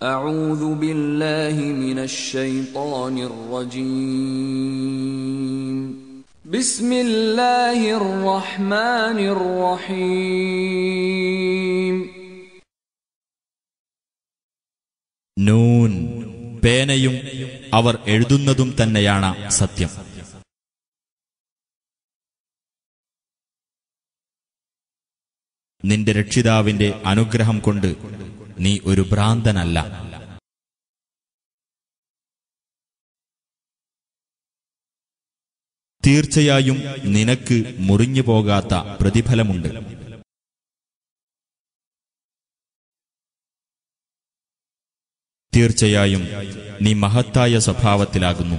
أعوذ بالله من الشيطان الرجيم بسم الله الرحمن الرحيم നൂൻ പേനയും അവർ എഴുതുന്നതും തന്നെയാണ് സത്യം നിന്റെ രക്ഷിതാവിന്റെ അനുഗ്രഹം കൊണ്ട് നീ ഒരു ഭ്രാന്തനല്ല. തീർച്ചയായും നിനക്ക് മുറിഞ്ഞു പോകാത്ത പ്രതിഫലമുണ്ട്. തീർച്ചയായും നീ മഹത്തായ സ്വഭാവത്തിലാകുന്നു.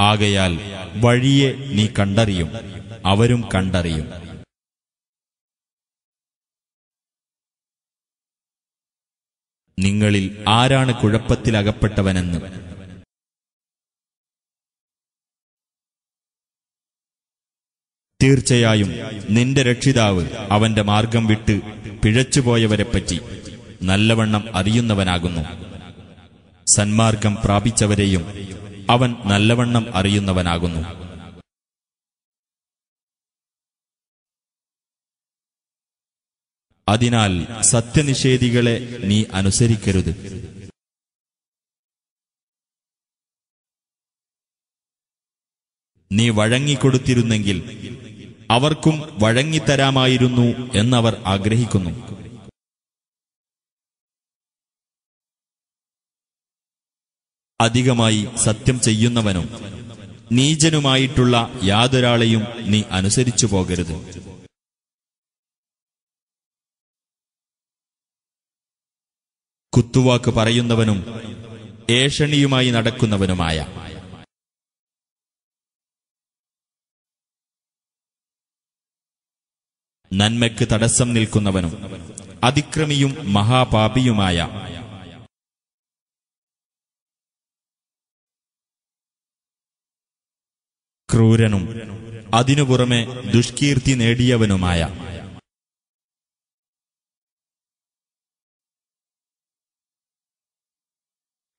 ആകയാൽ വഴിയെ നീ കണ്ടറിയും. അവരും കണ്ടറിയും. നിങ്ങളിൽ ആരാണ് കുഴപ്പത്തിലകപ്പെട്ടവനെന്ന്. തീർച്ചയായും നിന്റെ രക്ഷിതാവ് അവന്റെ മാർഗം വിട്ട് പിഴച്ചുപോയവരെപ്പറ്റി നല്ലവണ്ണം അറിയുന്നവനാകുന്നു. സന്മാർഗം പ്രാപിച്ചവരെയും അവൻ നല്ലവണ്ണം അറിയുന്നവനാകുന്നു. അതിനാൽ സത്യനിഷേധികളെ നീ അനുസരിക്കരുത്. നീ വഴങ്ങിക്കൊടുത്തിരുന്നെങ്കിൽ അവർക്കും വഴങ്ങിത്തരാമായിരുന്നു എന്നവർ ആഗ്രഹിക്കുന്നു. അധികമായി സത്യം ചെയ്യുന്നവനും നീചനുമായിട്ടുള്ള യാതൊരാളെയും നീ അനുസരിച്ചു പോകരുത് കുത്തുവാക്ക് പറയുന്നവനും ഏഷണിയുമായി നടക്കുന്നവനുമായ. നന്മയ്ക്ക് തടസ്സം നിൽക്കുന്നവനും അതിക്രമിയും മഹാപാപിയുമായ. ക്രൂരനും അതിനു പുറമെ ദുഷ്കീർത്തി നേടിയവനുമായ.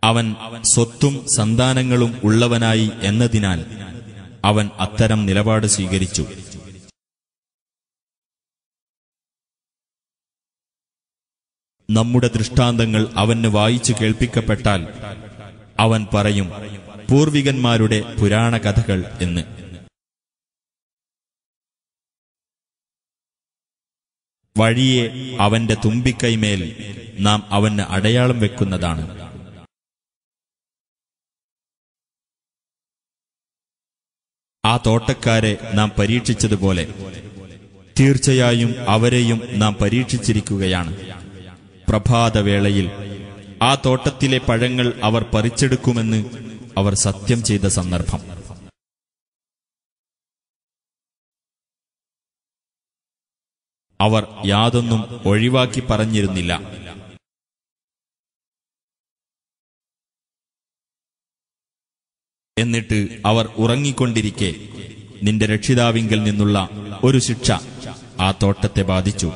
അവൻ സ്വത്തും സന്താനങ്ങളും ഉള്ളവനായി എന്നതിനാൽ അവൻ അത്തരം നിലപാട് സ്വീകരിച്ചു. നമ്മുടെ ദൃഷ്ടാന്തങ്ങൾ അവന് വായിച്ചു കേൾപ്പിക്കപ്പെട്ടാൽ അവൻ പറയും പൂർവികന്മാരുടെ പുരാണ കഥകൾ എന്ന്. വഴിയെ അവന്റെ തുമ്പിക്കൈമേൽ നാം അവന് അടയാളം വെക്കുന്നതാണ്. ആ തോട്ടക്കാരെ നാം പരീക്ഷിച്ചതുപോലെ. തീർച്ചയായും അവരെയും നാം പരീക്ഷിച്ചിരിക്കുകയാണ്. പ്രഭാതവേളയിൽ ആ തോട്ടത്തിലെ പഴങ്ങൾ അവർ പറിച്ചെടുക്കുമെന്ന് അവർ സത്യം ചെയ്ത സന്ദർഭം. അവർ യാതൊന്നും ഒഴിവാക്കി പറഞ്ഞിരുന്നില്ല. എന്നിട്ട് അവർ ഉറങ്ങിക്കൊണ്ടിരിക്കെ. നിന്റെ രക്ഷിതാവിങ്കിൽ നിന്നുള്ള ഒരു ശിക്ഷ ആ തോട്ടത്തെ ബാധിച്ചു.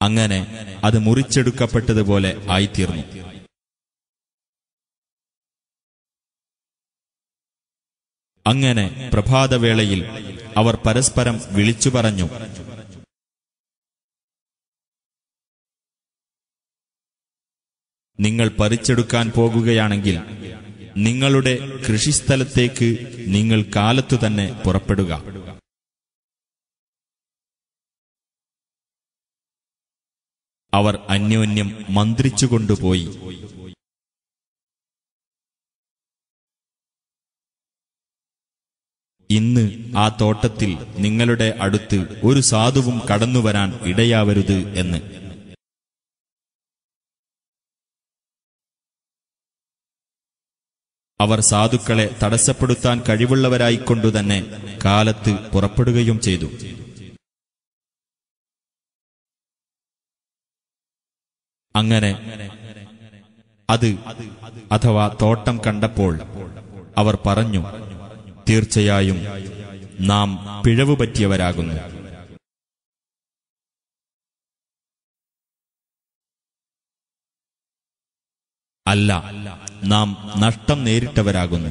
അങ്ങനെ അത് മുറിച്ചെടുക്കപ്പെട്ടതുപോലെ ആയിത്തീർന്നു. അങ്ങനെ പ്രഭാതവേളയിൽ അവർ പരസ്പരം വിളിച്ചു പറഞ്ഞു നിങ്ങൾ പറിച്ചെടുക്കാൻ പോകുകയാണെങ്കിൽ നിങ്ങളുടെ കൃഷിസ്ഥലത്തേക്ക് നിങ്ങൾ കാലത്തു തന്നെ പുറപ്പെടുക. അവർ അന്യോന്യം മന്ത്രിച്ചുകൊണ്ടുപോയി. ഇന്ന് ആ തോട്ടത്തിൽ നിങ്ങളുടെ അടുത്ത് ഒരു സാധുവും കടന്നുവരാൻ ഇടയാവരുത് എന്ന്. അവർ സാധുക്കളെ തടസ്സപ്പെടുത്താൻ കഴിവുള്ളവരായിക്കൊണ്ടുതന്നെ കാലത്ത് പുറപ്പെടുകയും ചെയ്തു. അങ്ങനെ അത് അഥവാ തോട്ടം കണ്ടപ്പോൾ അവർ പറഞ്ഞു തീർച്ചയായും നാം പിഴവ് പറ്റിയവരാകുന്നു. അല്ല നാം നഷ്ടം നേരിട്ടവരാകുന്നു.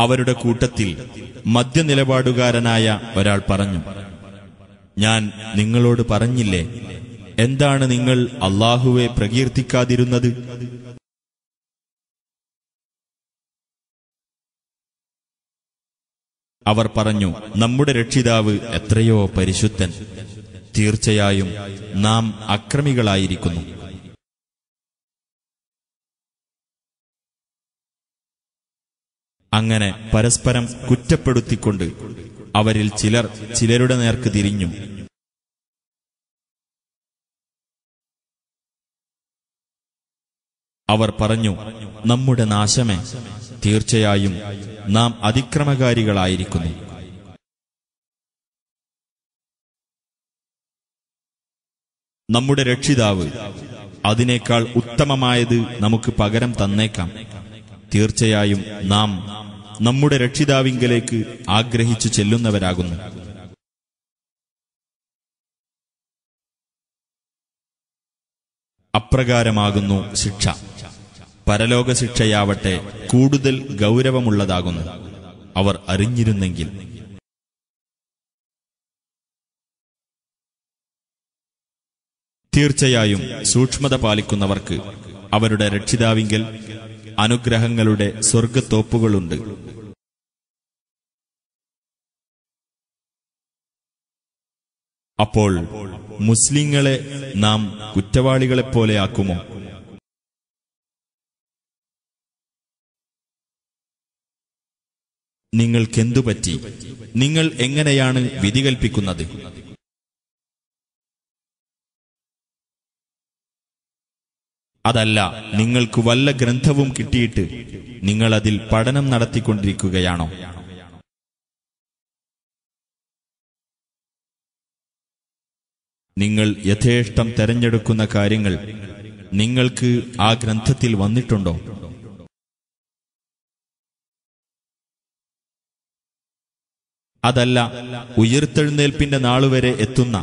അവരുടെ കൂട്ടത്തിൽ മദ്യനിലപാടുകാരനായ ഒരാൾ പറഞ്ഞു ഞാൻ നിങ്ങളോട് പറഞ്ഞില്ലേ എന്താണ് നിങ്ങൾ അള്ളാഹുവെ പ്രകീർത്തിക്കാതിരുന്നത്? അവർ പറഞ്ഞു നമ്മുടെ രക്ഷിതാവ് എത്രയോ പരിശുദ്ധൻ. തീർച്ചയായും നാം അക്രമികളായിരിക്കുന്നു. അങ്ങനെ പരസ്പരം കുറ്റപ്പെടുത്തിക്കൊണ്ട് അവരിൽ ചിലർ ചിലരുടെ നേർക്ക് തിരിഞ്ഞു. അവർ പറഞ്ഞു നമ്മുടെ നാശമേ. തീർച്ചയായും നാം അതിക്രമകാരികളായിരിക്കുന്നു. നമ്മുടെ രക്ഷിതാവ് അതിനേക്കാൾ ഉത്തമമായത് നമുക്ക് പകരം തന്നേക്കാം. തീർച്ചയായും നാം നമ്മുടെ രക്ഷിതാവിങ്കലേക്ക് ആഗ്രഹിച്ചു ചെല്ലുന്നവരാകുന്നു. അപ്രകാരമാകുന്നു ശിക്ഷ. പരലോക ശിക്ഷയാവട്ടെ കൂടുതൽ ഗൗരവമുള്ളതാകുന്നു. അവർ അറിഞ്ഞിരുന്നെങ്കിൽ തീർച്ചയായും സൂക്ഷ്മത പാലിക്കുന്നവർക്ക് അവരുടെ രക്ഷിതാവിങ്കൽ അനുഗ്രഹങ്ങളുടെ സ്വർഗത്തോപ്പുകളുണ്ട് അപ്പോൾ മുസ്ലിങ്ങളെ നാം കുറ്റവാളികളെപ്പോലെയാക്കുമോ നിങ്ങൾക്കെന്തു പറ്റി നിങ്ങൾ എങ്ങനെയാണ് വിധി കൽപ്പിക്കുന്നത് അതല്ല നിങ്ങൾക്ക് വല്ല ഗ്രന്ഥവും കിട്ടിയിട്ട് നിങ്ങൾ അതിൽ പഠനം നടത്തിക്കൊണ്ടിരിക്കുകയാണോ? നിങ്ങൾ യഥേഷ്ടം തെരഞ്ഞെടുക്കുന്ന കാര്യങ്ങൾ നിങ്ങൾക്ക് ആ ഗ്രന്ഥത്തിൽ വന്നിട്ടുണ്ടോ? അതല്ല ഉയർത്തെഴുന്നേൽപ്പിന്റെ നാളുവരെ എത്തുന്ന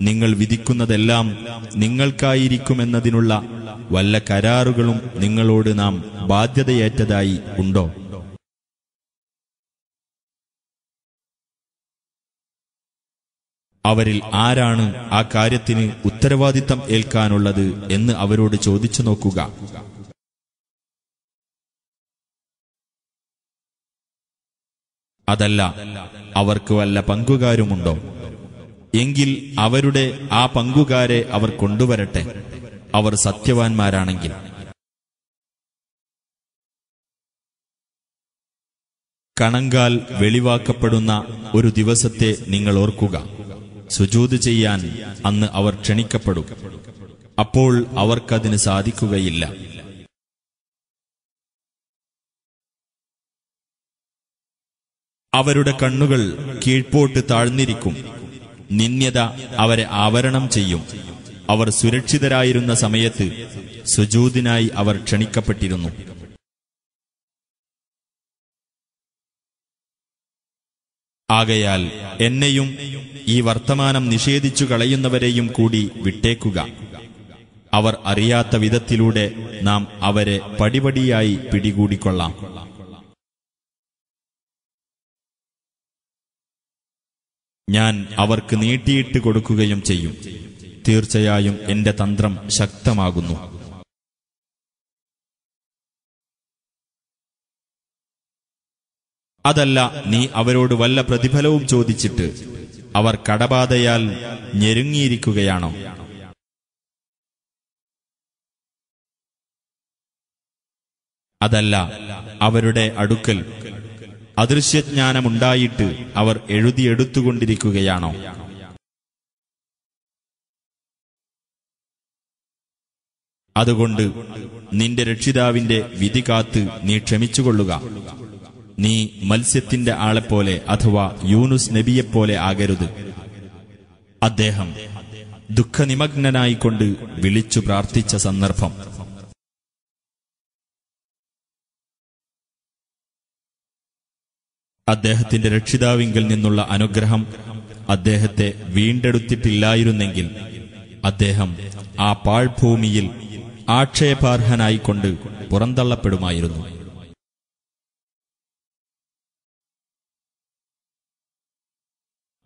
നിങ്ങൾ വിധിക്കുന്നതെല്ലാം നിങ്ങൾക്കായിരിക്കുമെന്നതിനുള്ള വല്ല കരാറുകളും നിങ്ങളോട് നാം ബാധ്യതയേറ്റതായി ഉണ്ടോ? അവരിൽ ആരാണ് ആ കാര്യത്തിന് ഉത്തരവാദിത്തം ഏൽക്കാനുള്ളത് എന്ന് അവരോട് ചോദിച്ചു നോക്കുക. അതല്ല അവർക്ക് വല്ല പങ്കുകാരുമുണ്ടോ? എങ്കിൽ അവരുടെ ആ പങ്കുകാരെ അവർ കൊണ്ടുവരട്ടെ. അവർ സത്യവാൻമാരാണെങ്കിൽ. കണങ്കാൽ വെളിവാക്കപ്പെടുന്ന ഒരു ദിവസത്തെ നിങ്ങൾ ഓർക്കുക. സുജൂത് ചെയ്യാൻ അന്ന് അവർ ക്ഷണിക്കപ്പെടും. അപ്പോൾ അവർക്കതിന് സാധിക്കുകയില്ല. അവരുടെ കണ്ണുകൾ കീഴ്പോട്ട് താഴ്ന്നിരിക്കും. നിന്യത അവരെ ആവരണം ചെയ്യും. അവർ സുരക്ഷിതരായിരുന്ന സമയത്ത് സുജൂതിനായി അവർ ക്ഷണിക്കപ്പെട്ടിരുന്നു. ആകയാൽ എന്നെയും ഈ വർത്തമാനം നിഷേധിച്ചു കളയുന്നവരെയും കൂടി വിട്ടേക്കുക. അവർ അറിയാത്ത വിധത്തിലൂടെ നാം അവരെ പടിപടിയായി പിടികൂടിക്കൊള്ളാം. ഞാൻ അവർക്ക് നീട്ടിയിട്ട് കൊടുക്കുകയും ചെയ്യും. തീർച്ചയായും എന്റെ തന്ത്രം ശക്തമാകുന്നു. അതല്ല നീ അവരോട് വല്ല പ്രതിഫലവും ചോദിച്ചിട്ട് അവർ കടബാധയാൽ ഞെരുങ്ങിയിരിക്കുകയാണോ? അതല്ല അവരുടെ അടുക്കൽ അദൃശ്യജ്ഞാനമുണ്ടായിട്ട് അവർ എഴുതിയെടുത്തുകൊണ്ടിരിക്കുകയാണോ? അതുകൊണ്ട് നിന്റെ രക്ഷിതാവിന്റെ വിധി കാത്ത് നീ ക്ഷമിച്ചുകൊള്ളുക. നീ മത്സ്യത്തിന്റെ ആളെപ്പോലെ അഥവാ യൂനുസ് നബിയെപ്പോലെ ആകരുത്. അദ്ദേഹം ദുഃഖനിമഗ്നനായിക്കൊണ്ട് വിളിച്ചു പ്രാർത്ഥിച്ച സന്ദർഭം. അദ്ദേഹത്തിന്റെ രക്ഷിതാവിങ്കിൽ നിന്നുള്ള അനുഗ്രഹം അദ്ദേഹത്തെ വീണ്ടെടുത്തിട്ടില്ലായിരുന്നെങ്കിൽ അദ്ദേഹം ആ പാഴ്ഭൂമിയിൽ ആക്ഷേപാർഹനായിക്കൊണ്ട് പുറന്തള്ളപ്പെടുമായിരുന്നു.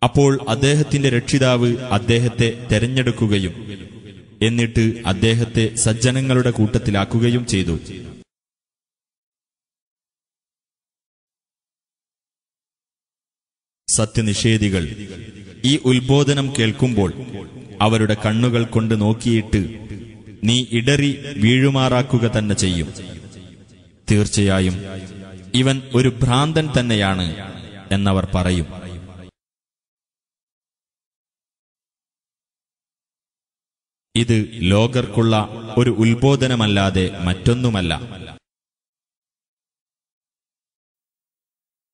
അപ്പോൾ അദ്ദേഹത്തിന്റെ രക്ഷിതാവ് അദ്ദേഹത്തെ തെരഞ്ഞെടുക്കുകയും എന്നിട്ട് അദ്ദേഹത്തെ സജ്ജനങ്ങളുടെ കൂട്ടത്തിലാക്കുകയും ചെയ്തു. സത്യനിഷേധികൾ. ഈ ഉത്ബോധനം കേൾക്കുമ്പോൾ അവരുടെ കണ്ണുകൾ കൊണ്ട് നോക്കിയിട്ട് നീ ഇടറി വീഴുമാറാക്കുക തന്നെ ചെയ്യും. തീർച്ചയായും ഇവൻ ഒരു ഭ്രാന്തൻ തന്നെയാണ് എന്നവർ പറയും. ഇത് ലോകർക്കുള്ള ഒരു ഉത്ബോധനമല്ലാതെ മറ്റൊന്നുമല്ല.